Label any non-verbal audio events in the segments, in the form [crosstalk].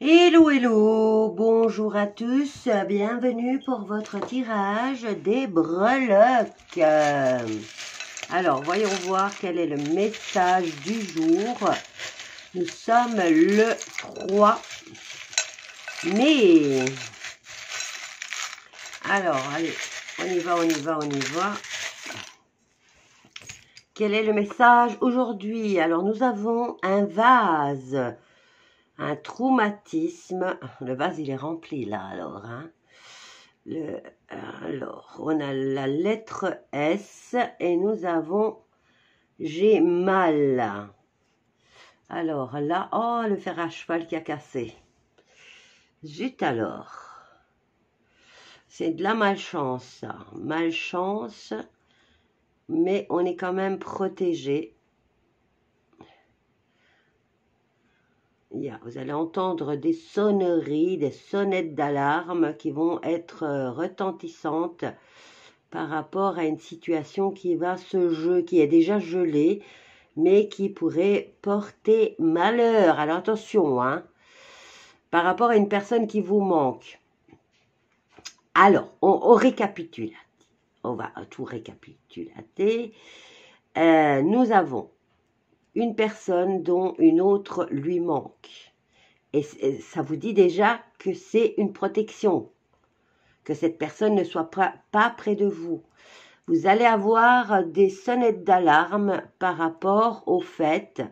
Hello, hello, bonjour à tous, bienvenue pour votre tirage des breloques. Alors, voyons voir quel est le message du jour. Nous sommes le 3 mai. Alors, allez, on y va, on y va, on y va. Quel est le message aujourd'hui? Alors, nous avons un vase un traumatisme. Le vase, il est rempli là, alors. Hein. Le, alors, on a la lettre S et nous avons j'ai mal. Alors là, oh, le fer à cheval qui a cassé. Zut alors. C'est de la malchance, ça. Malchance, mais on est quand même protégé. Vous allez entendre des sonneries, des sonnettes d'alarme qui vont être euh, retentissantes par rapport à une situation qui va se jouer, qui est déjà gelée, mais qui pourrait porter malheur. Alors attention, hein, par rapport à une personne qui vous manque. Alors, on, récapitule. On va tout récapituler. Euh, nous avons une personne dont une autre lui manque. Et ça vous dit déjà que c'est une protection, que cette personne ne soit pas près de vous. Vous allez avoir des sonnettes d'alarme par rapport au fait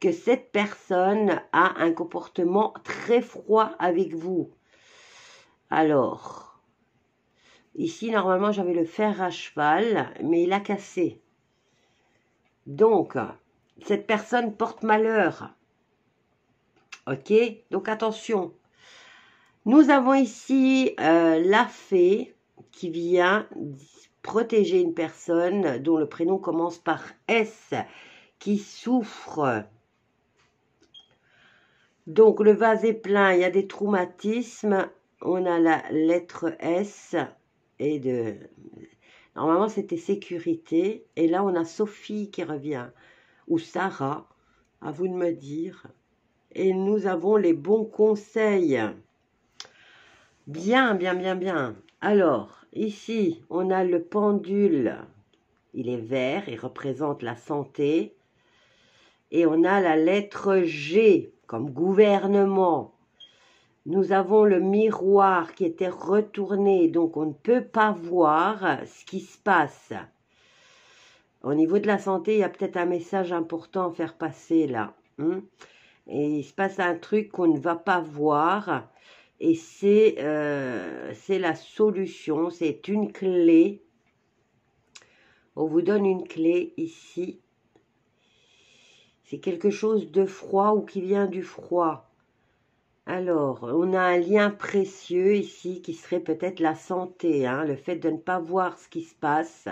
que cette personne a un comportement très froid avec vous. Alors, ici, normalement, j'avais le fer à cheval, mais il a cassé. Donc, cette personne porte malheur. Ok Donc attention. Nous avons ici euh, la fée qui vient protéger une personne dont le prénom commence par S, qui souffre. Donc le vase est plein, il y a des traumatismes. On a la lettre S et de... Normalement c'était sécurité. Et là on a Sophie qui revient ou Sarah, à vous de me dire. Et nous avons les bons conseils. Bien, bien, bien, bien. Alors, ici, on a le pendule. Il est vert, il représente la santé. Et on a la lettre G comme gouvernement. Nous avons le miroir qui était retourné, donc on ne peut pas voir ce qui se passe. Au niveau de la santé, il y a peut-être un message important à faire passer là. Hein. et il se passe un truc qu'on ne va pas voir. Et c'est euh, la solution, c'est une clé. On vous donne une clé ici. C'est quelque chose de froid ou qui vient du froid. Alors, on a un lien précieux ici qui serait peut-être la santé, hein, le fait de ne pas voir ce qui se passe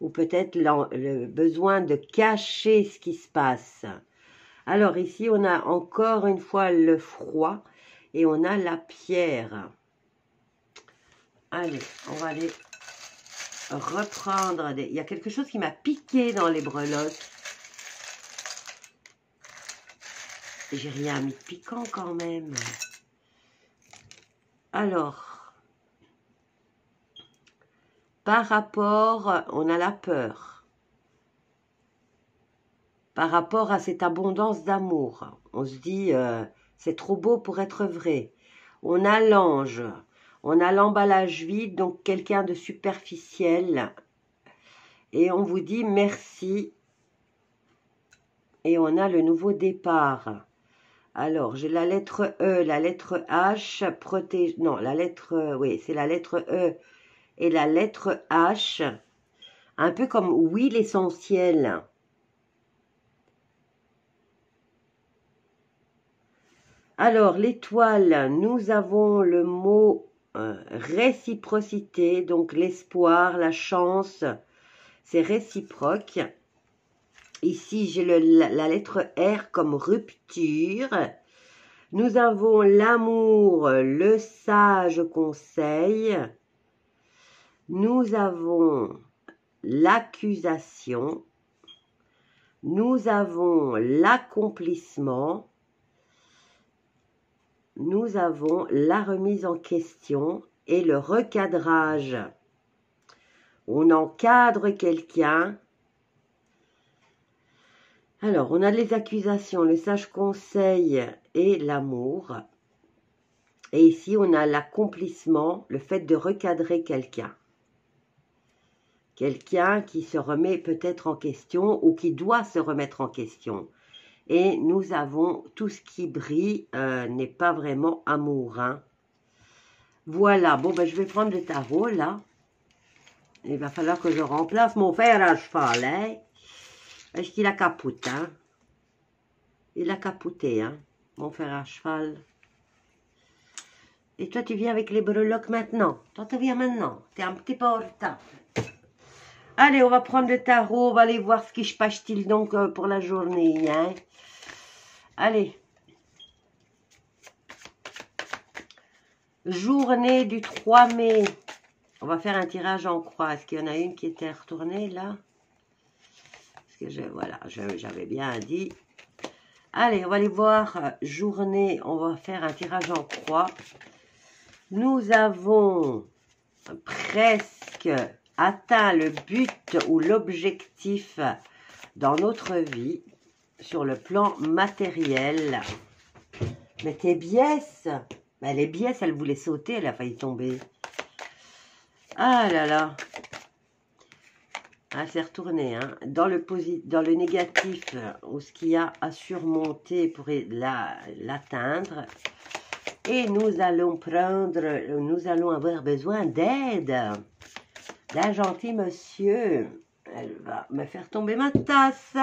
ou peut-être le besoin de cacher ce qui se passe. Alors ici, on a encore une fois le froid et on a la pierre. Allez, on va aller reprendre. Il y a quelque chose qui m'a piqué dans les breloques. J'ai rien mis de piquant quand même. Alors, par rapport, on a la peur. Par rapport à cette abondance d'amour, on se dit, euh, c'est trop beau pour être vrai. On a l'ange, on a l'emballage vide, donc quelqu'un de superficiel. Et on vous dit merci. Et on a le nouveau départ. Alors, j'ai la lettre E, la lettre H, protège, non, la lettre, oui, c'est la lettre E, et la lettre H, un peu comme huile essentielle. Alors, l'étoile, nous avons le mot euh, réciprocité, donc l'espoir, la chance, c'est réciproque. Ici, j'ai la lettre R comme rupture. Nous avons l'amour, le sage conseil. Nous avons l'accusation, nous avons l'accomplissement, nous avons la remise en question et le recadrage. On encadre quelqu'un. Alors, on a les accusations, le sage conseil et l'amour. Et ici, on a l'accomplissement, le fait de recadrer quelqu'un. Quelqu'un qui se remet peut-être en question ou qui doit se remettre en question. Et nous avons tout ce qui brille euh, n'est pas vraiment amour. Hein. Voilà, bon, ben, je vais prendre le tarot là. Il va falloir que je remplace mon fer à cheval. Hein. Est-ce qu'il a capoté hein? Il a capoté, hein, mon fer à cheval. Et toi, tu viens avec les breloques maintenant? Toi, tu viens maintenant. Tu es un petit peu en retard. Allez, on va prendre le tarot. On va aller voir ce qui se passe-t-il donc euh, pour la journée. Hein. Allez. Journée du 3 mai. On va faire un tirage en croix. Est-ce qu'il y en a une qui était retournée là? Parce que je, voilà, j'avais bien dit. Allez, on va aller voir. Euh, journée, on va faire un tirage en croix nous avons presque atteint le but ou l'objectif dans notre vie sur le plan matériel. Mais tes biesses, ben les biesses, elle voulait sauter, elle a failli tomber. Ah là là. Ah, c'est retourné. Hein. Dans, le dans le négatif, ou ce qu'il y a à surmonter pour l'atteindre, et nous allons prendre, nous allons avoir besoin d'aide d'un gentil monsieur. Elle va me faire tomber ma tasse.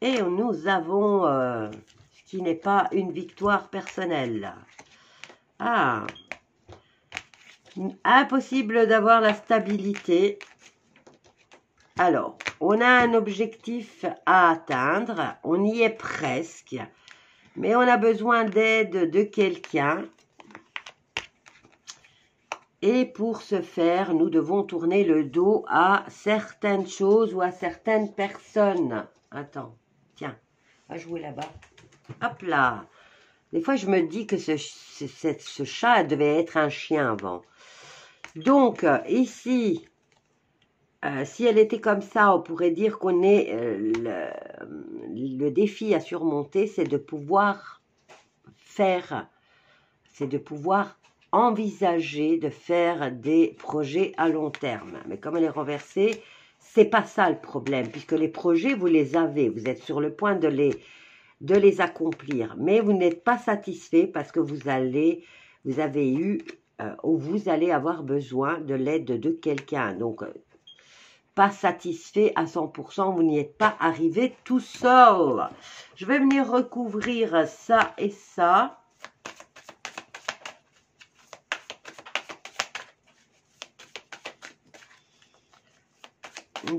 Et nous avons euh, ce qui n'est pas une victoire personnelle. Ah, impossible d'avoir la stabilité. Alors, on a un objectif à atteindre, on y est presque. Mais on a besoin d'aide de quelqu'un. Et pour ce faire, nous devons tourner le dos à certaines choses ou à certaines personnes. Attends, tiens, va jouer là-bas. Hop là. Des fois, je me dis que ce, chat devait être un chien avant. Donc, ici, euh, si elle était comme ça, on pourrait dire qu'on est euh, le, défi à surmonter, c'est de pouvoir faire, c'est de pouvoir envisager de faire des projets à long terme. Mais comme elle est renversée, c'est pas ça le problème, puisque les projets vous les avez, vous êtes sur le point de les de les accomplir, mais vous n'êtes pas satisfait parce que vous allez, vous avez eu euh, ou vous allez avoir besoin de l'aide de quelqu'un. Donc pas satisfait à 100%, vous n'y êtes pas arrivé tout seul. Je vais venir recouvrir ça et ça.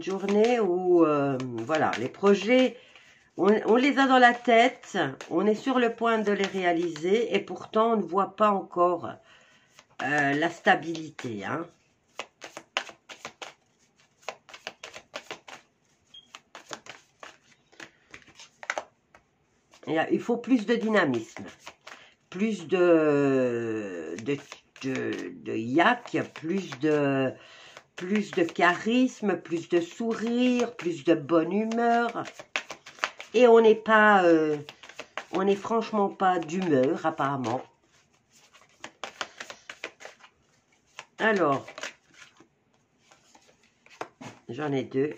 Journée où, euh, voilà, les projets, on, les a dans la tête, on est sur le point de les réaliser et pourtant on ne voit pas encore euh, la stabilité. Hein. Il faut plus de dynamisme, plus de, de, de, yak, plus de, plus de charisme, plus de sourire, plus de bonne humeur. Et on n'est pas, euh, on n'est franchement pas d'humeur apparemment. Alors, j'en ai deux.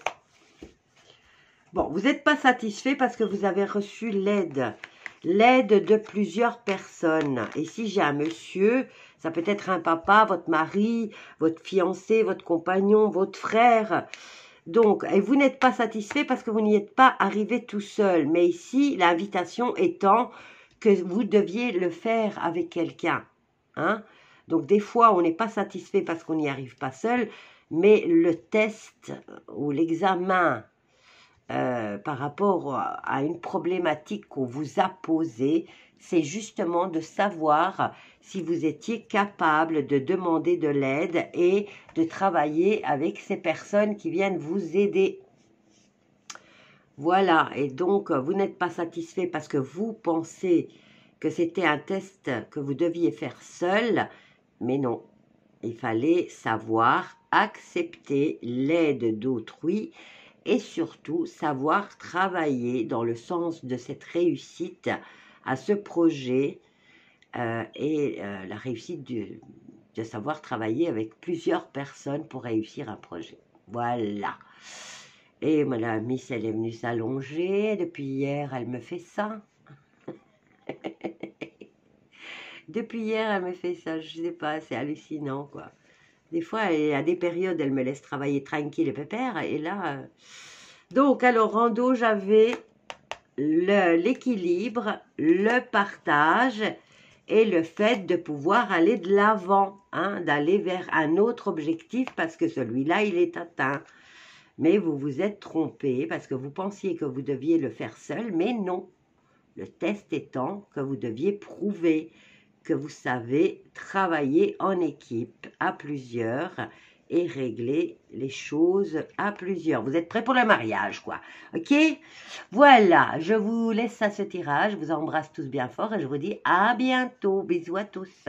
Bon, vous n'êtes pas satisfait parce que vous avez reçu l'aide. L'aide de plusieurs personnes. Et si j'ai un monsieur, ça peut être un papa, votre mari, votre fiancé, votre compagnon, votre frère. Donc, et vous n'êtes pas satisfait parce que vous n'y êtes pas arrivé tout seul. Mais ici, l'invitation étant que vous deviez le faire avec quelqu'un. Hein? Donc, des fois, on n'est pas satisfait parce qu'on n'y arrive pas seul. Mais le test ou l'examen euh, par rapport à une problématique qu'on vous a posée, c'est justement de savoir si vous étiez capable de demander de l'aide et de travailler avec ces personnes qui viennent vous aider. Voilà, et donc vous n'êtes pas satisfait parce que vous pensez que c'était un test que vous deviez faire seul, mais non, il fallait savoir accepter l'aide d'autrui et surtout savoir travailler dans le sens de cette réussite à ce projet et euh, la réussite de savoir travailler avec plusieurs personnes pour réussir un projet. Voilà. Et Madame Miss, elle est venue s'allonger. Depuis hier, elle me fait ça. [laughs] Depuis hier, elle me fait ça. Je sais pas, c'est hallucinant, quoi. Des fois, à des périodes, elle me laisse travailler tranquille et pépère. Et là, euh, donc, alors, rando, j'avais l'équilibre, le, partage et le fait de pouvoir aller de l'avant, hein, d'aller vers un autre objectif parce que celui-là, il est atteint. Mais vous vous êtes trompé parce que vous pensiez que vous deviez le faire seul, mais non. Le test étant que vous deviez prouver que vous savez travailler en équipe à plusieurs et régler les choses à plusieurs. Vous êtes prêts pour le mariage, quoi. OK? Voilà, je vous laisse à ce tirage. Je vous embrasse tous bien fort et je vous dis à bientôt. Bisous à tous.